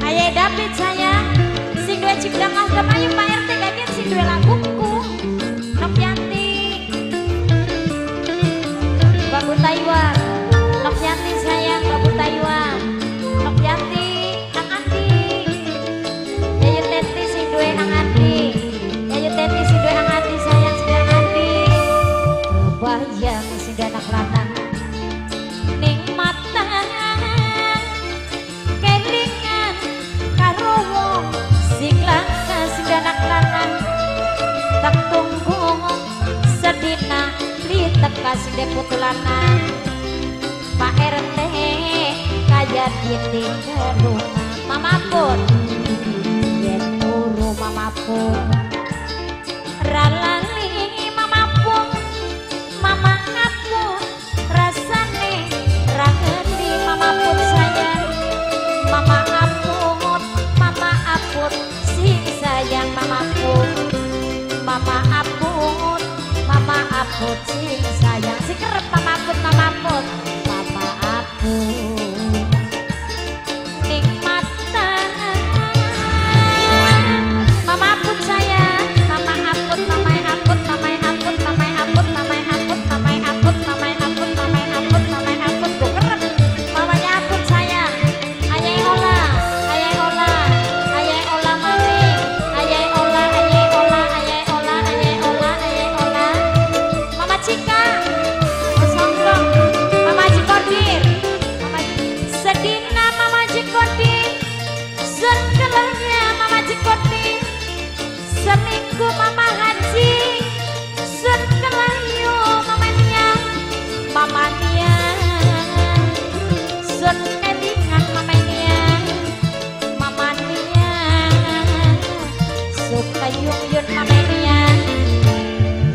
Ayah David saya, si dua cipta ngasih ayo Pak RT kaget sing dua lagu. sinde putulana Pak RT kaya gini terung mama pun. Yen mama pun. Ralali mama pun. Mama pun. Rasane rangeni mama pun saya. Mama pun mama pun si sayang mama pun. Mama pun mama si Si kerep mamaput mamaput yung yun pamernya gitu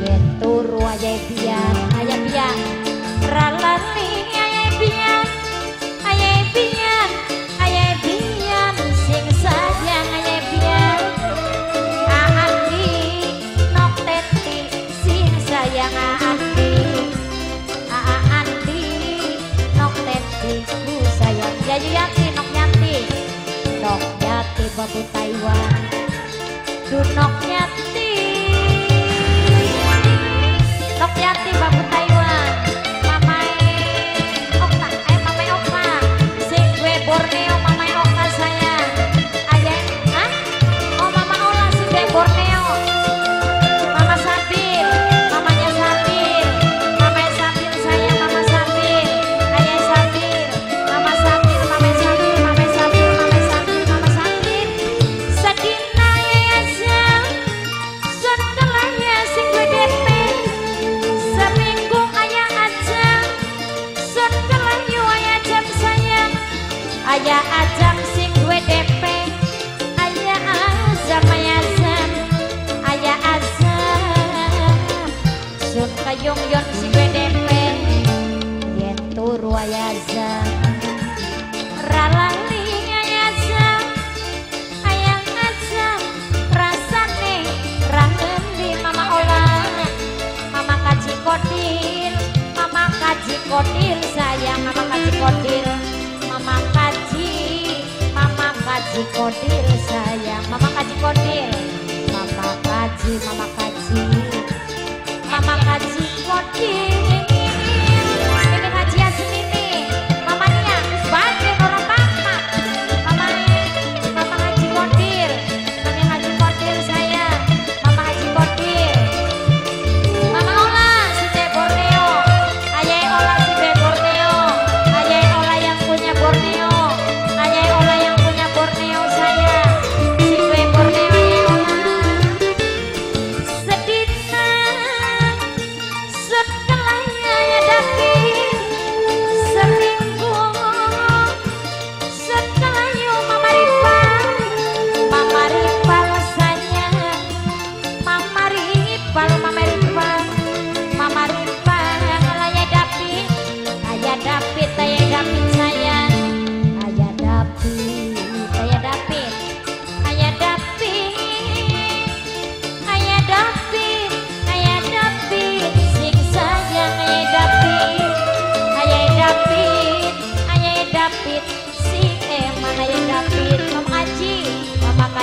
Yeturu ayah bian ayah bian Ralali ayah bian ayah bian ayah bian. Sing sayang ayah aandi nok nokteti sing sayang aati Aati nokteti ku sayang. Yayu yati nok nyati. Nok jati babu Taiwan. chuột nọc nha. kaji kodir sayang. Mama kaji kodir, mama kaji mama kaji mama kaji kodir.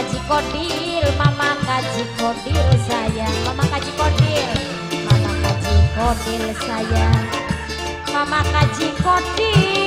Kaji kodil mama kaji kodil sayang. Mama kaji kodil mama kaji kodil sayang. Mama kaji kodil